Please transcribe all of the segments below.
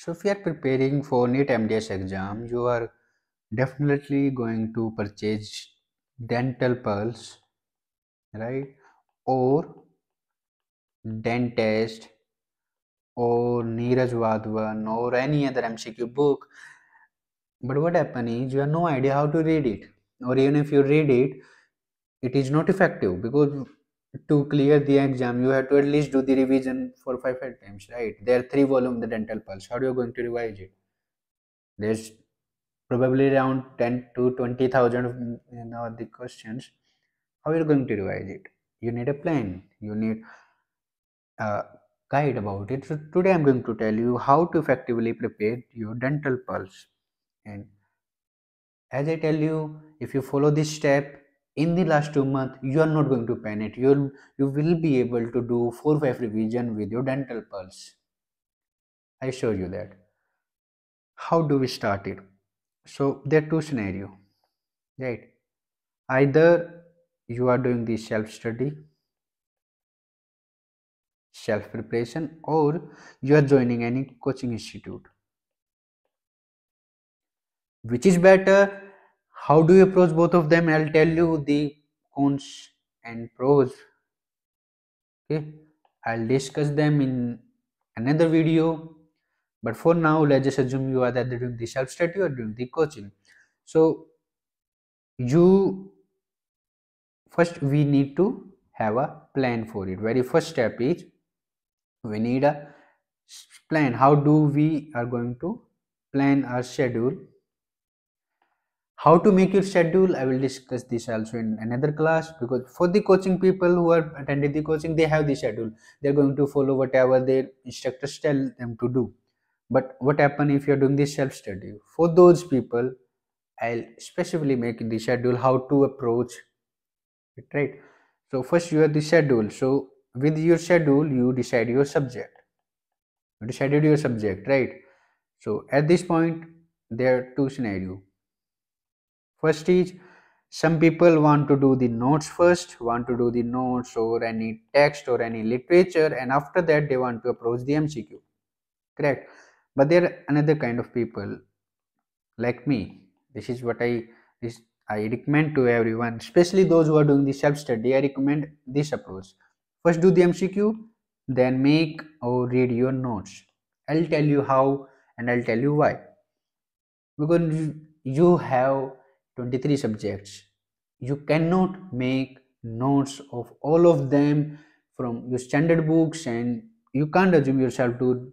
So if you are preparing for NEET MDS exam, you are definitely going to purchase dental pulse, right? Or Dentest or Neeraj Wadhwan or any other MCQ book. But what happens is you have no idea how to read it. Or even if you read it, it is not effective because to clear the exam you have to at least do the revision for five, five times right? There are three volume the dental pulse. How are you going to revise it? There's probably around 10 to 20000 you know the questions. How are you going to revise it? You need a plan. You need a guide about it. So today i'm going to tell you how to effectively prepare your dental pulse. And as i tell you if you follow this step in the last two months you are not going to panic. You'll you will be able to do four five revision with your dental pulse. I show you that. How do we start it? So there are two scenario right? Either you are doing the self study self preparation or you are joining any coaching institute. Which is better how do you approach both of them? I'll tell you the cons and pros. Okay? I'll discuss them in another video. But for now let's just assume you are either doing the self study or doing the coaching. So you first we need to have a plan for it. Very first step is we need a plan. How do we are going to plan our schedule how to make your schedule i will discuss this also in another class because for the coaching people who are attending the coaching they have the schedule. They're going to follow whatever their instructors tell them to do. But what happen if you're doing this self study for those people i'll specifically make the schedule how to approach it right? So first you have the schedule. So with your schedule you decide your subject. You decided your subject right? So at this point there are two scenarios First is some people want to do the notes first, want to do the notes or any text or any literature, and after that they want to approach the MCQ. Correct. But there are another kind of people like me. This is what I this I recommend to everyone, especially those who are doing the self-study. I recommend this approach. First do the MCQ, then make or read your notes. I'll tell you how and I'll tell you why. Because you have 23 subjects. You cannot make notes of all of them from your standard books and you can't assume yourself to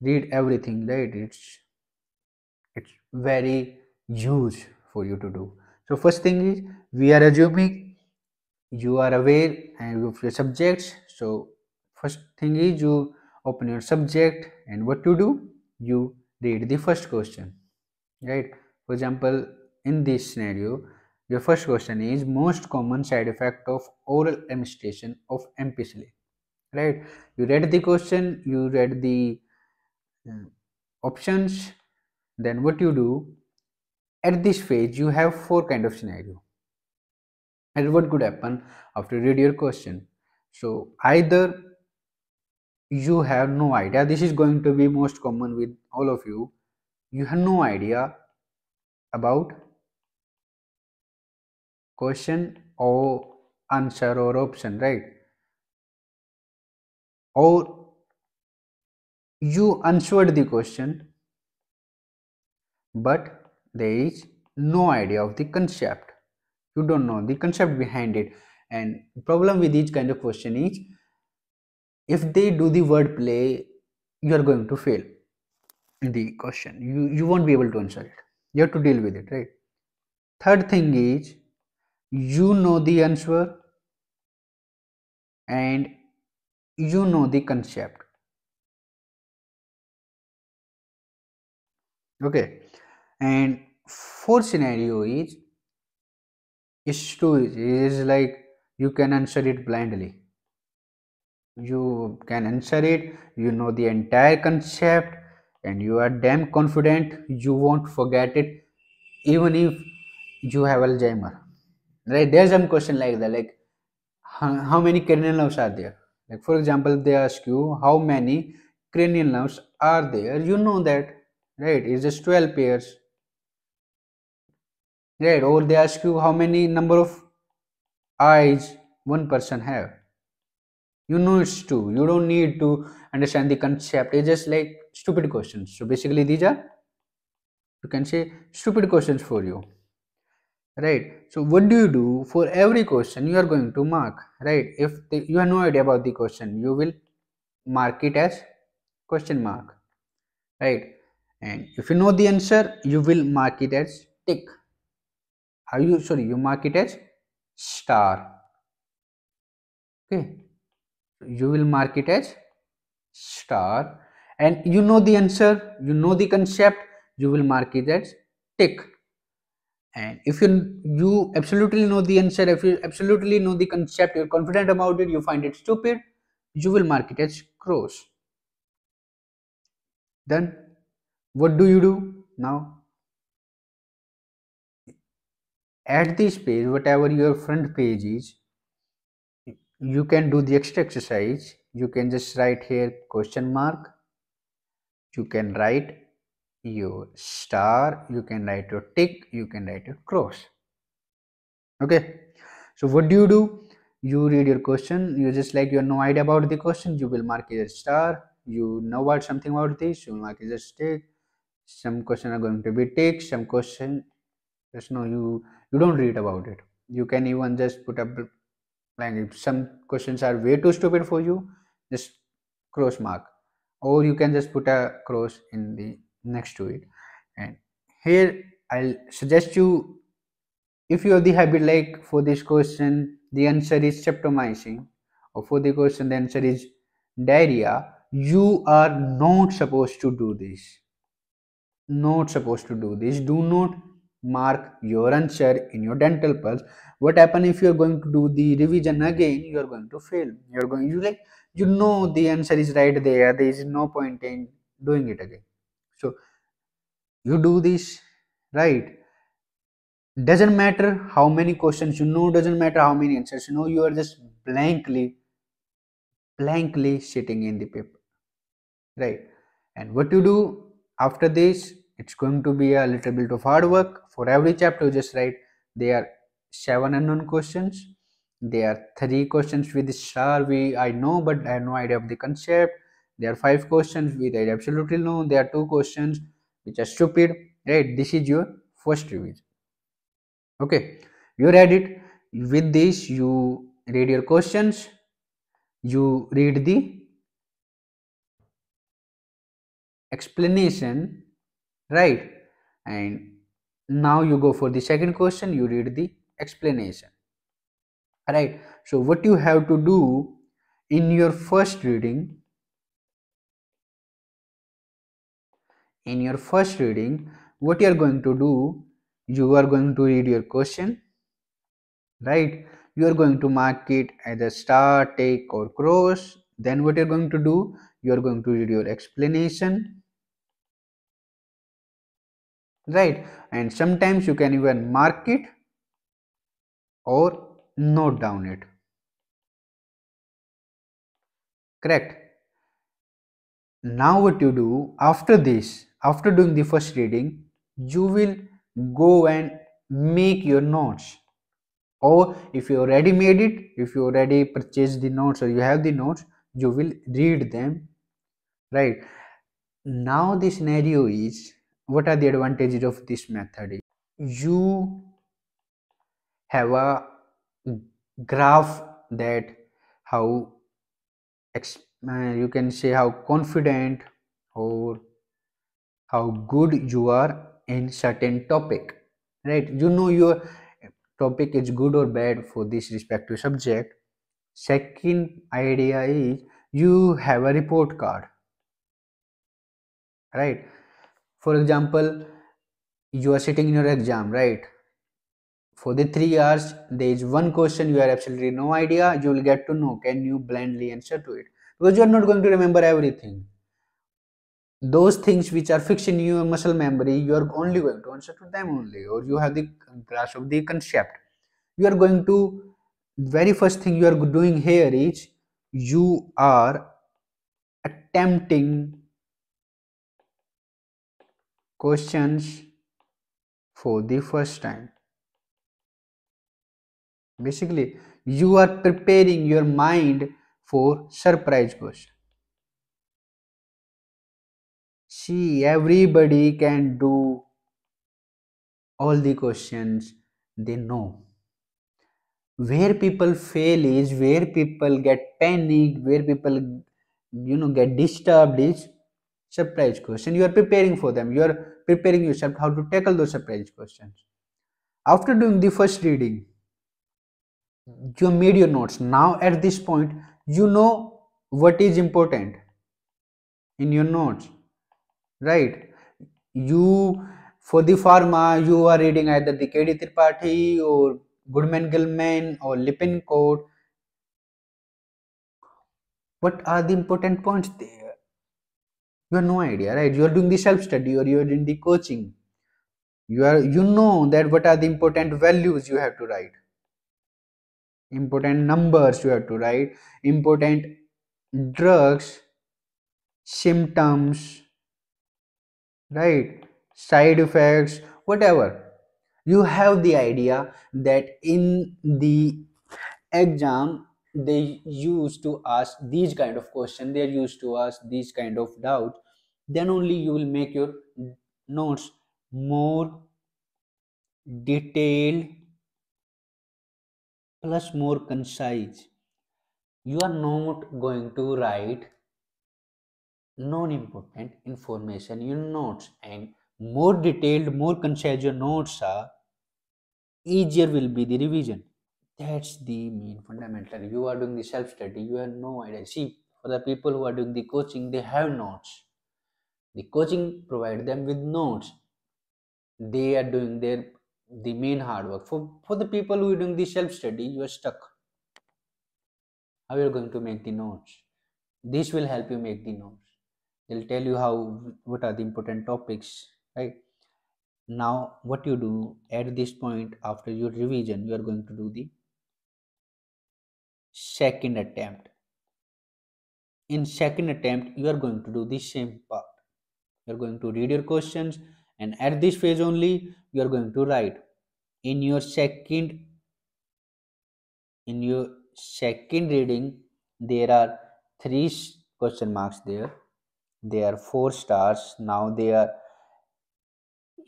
read everything right? It's it's very huge for you to do. So first thing is we are assuming you are aware of your subjects. So first thing is you open your subject and what to do? You read the first question right? For example in this scenario, your first question is most common side effect of oral administration of ampicillin. Right? You read the question, you read the uh, options, then what you do at this phase you have four kind of scenario and what could happen after you read your question so either you have no idea this is going to be most common with all of you you have no idea about question or answer or option right? Or you answered the question but there is no idea of the concept. You don't know the concept behind it. And problem with each kind of question is if they do the word play you are going to fail in the question. You you won't be able to answer it. You have to deal with it right? Third thing is you know the answer and you know the concept. Okay. And fourth scenario is is two is like you can answer it blindly. You can answer it you know the entire concept and you are damn confident you won't forget it even if you have alzheimer right there's some question like that like how, how many cranial nerves are there? Like for example they ask you how many cranial nerves are there? You know that right it's just 12 pairs. Right or they ask you how many number of eyes one person have. You know it's two you don't need to understand the concept it's just like stupid questions. So basically these are you can say stupid questions for you right? So what do you do for every question? You are going to mark right? If the, you have no idea about the question you will mark it as question mark right? And if you know the answer you will mark it as tick. Are you sorry you mark it as star. Okay. You will mark it as star. And you know the answer you know the concept you will mark it as tick and if you you absolutely know the answer if you absolutely know the concept you're confident about it you find it stupid you will mark it as cross then what do you do? Now at this page whatever your front page is you can do the extra exercise. You can just write here question mark. You can write your star you can write your tick you can write your cross. Okay? So what do you do? You read your question you just like you have no idea about the question you will mark it as star you know what something about this you mark it as tick some question are going to be tick some question just no you you don't read about it. You can even just put up like if some questions are way too stupid for you just cross mark. Or you can just put a cross in the next to it. And here i'll suggest you if you have the habit like for this question the answer is streptomycin or for the question the answer is diarrhea you are not supposed to do this. Not supposed to do this. Do not mark your answer in your dental pulse. What happen if you are going to do the revision again? You are going to fail. You are going you like you know the answer is right there. There is no point in doing it again so you do this right? Doesn't matter how many questions you know doesn't matter how many answers you know you are just blankly blankly sitting in the paper right? And what you do after this it's going to be a little bit of hard work. For every chapter just write there are seven unknown questions. There are three questions with the star we i know but i have no idea of the concept there are five questions with i absolutely know there are two questions which are stupid. Right this is your first revision okay you read it. With this you read your questions. You read the explanation. Right and now you go for the second question. You read the explanation. Right so what you have to do in your first reading in your first reading what you are going to do? You are going to read your question right? You are going to mark it either star take or cross. Then what you're going to do? You are going to read your explanation right? And sometimes you can even mark it or note down it correct? Now what you do after this after doing the first reading you will go and make your notes. Or if you already made it if you already purchased the notes or you have the notes you will read them. Right. Now the scenario is what are the advantages of this method? You have a graph that how uh, you can say how confident or how good you are in certain topic right? You know your topic is good or bad for this respective subject. Second idea is you have a report card right? For example you are sitting in your exam right? For the three hours there is one question you have absolutely no idea. You will get to know can you blindly answer to it? Because you are not going to remember everything those things which are fixed in your muscle memory you are only going to answer to them only or you have the grasp of the concept. You are going to very first thing you are doing here is you are attempting questions for the first time. Basically you are preparing your mind for surprise question see everybody can do all the questions they know. Where people fail is where people get panicked where people you know get disturbed is surprise question. You are preparing for them. You are preparing yourself how to tackle those surprise questions. After doing the first reading you made your notes. Now at this point you know what is important in your notes right. You for the pharma you are reading either the kd tripathi or goodman gilman or lippincott what are the important points there? You have no idea right? You are doing the self study or you are doing the coaching. You are you know that what are the important values you have to write. Important numbers you have to write. Important drugs symptoms right? Side effects whatever. You have the idea that in the exam they used to ask these kind of question they are used to ask these kind of doubt. Then only you will make your notes more detailed plus more concise. You are not going to write non-important information in notes and more detailed more concise your notes are easier will be the revision. That's the main fundamental. You are doing the self-study you have no idea. See for the people who are doing the coaching they have notes. The coaching provide them with notes. They are doing their the main hard work. For for the people who are doing the self study you are stuck. How you are going to make the notes? This will help you make the notes they'll tell you how what are the important topics right? Now what you do at this point after your revision you are going to do the second attempt. In second attempt you are going to do the same part. You are going to read your questions and at this phase only you are going to write. In your second in your second reading there are three question marks there there are four stars. Now they are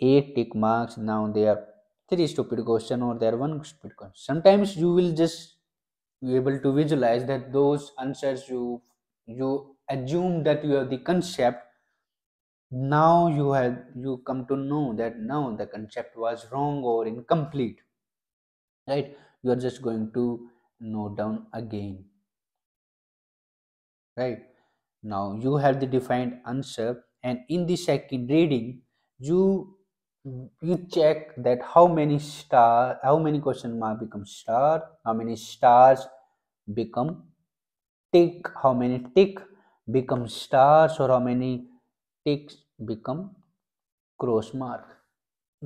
eight tick marks. Now they are three stupid question or there are one stupid question. Sometimes you will just be able to visualize that those answers you you assume that you have the concept. Now you have you come to know that now the concept was wrong or incomplete. Right? You are just going to note down again. Right now you have the defined answer and in the second reading you you check that how many star how many question mark become star how many stars become tick how many tick become stars or how many ticks become cross mark.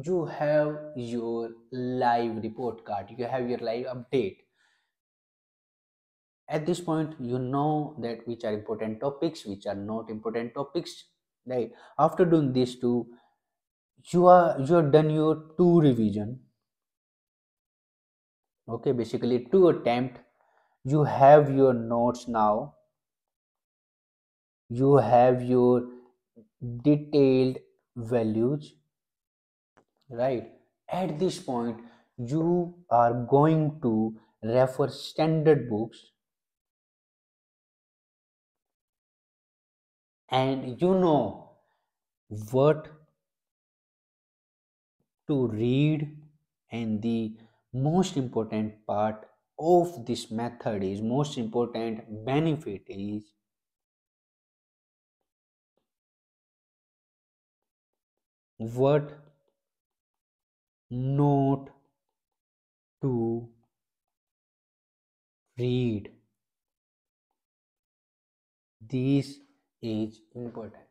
You have your live report card. You have your live update at this point you know that which are important topics which are not important topics right? After doing these two you are you have done your two revision. Okay basically two attempt. You have your notes now. You have your detailed values right? At this point you are going to refer standard books and you know what to read. And the most important part of this method is most important benefit is what not to read. This is important.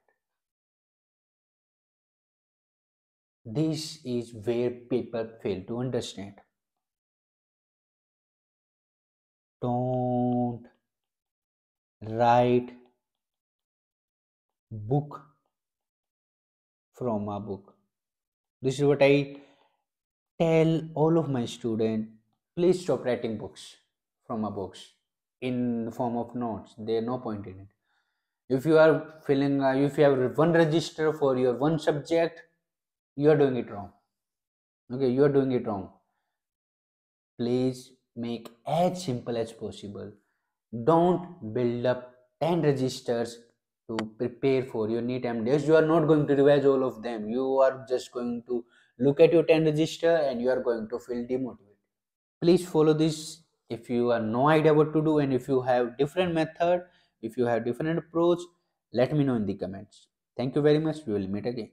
This is where people fail to understand. Don't write book from a book. This is what i tell all of my students. Please stop writing books from a books in the form of notes. There's no point in. it if you are filling uh, if you have one register for your one subject you are doing it wrong okay you are doing it wrong please make as simple as possible don't build up 10 registers to prepare for your NEET MDS. You are not going to revise all of them. You are just going to look at your 10 register and you are going to feel demotivated. Please follow this if you have no idea what to do and if you have different method, if you have different approach, let me know in the comments. Thank you very much. We will meet again.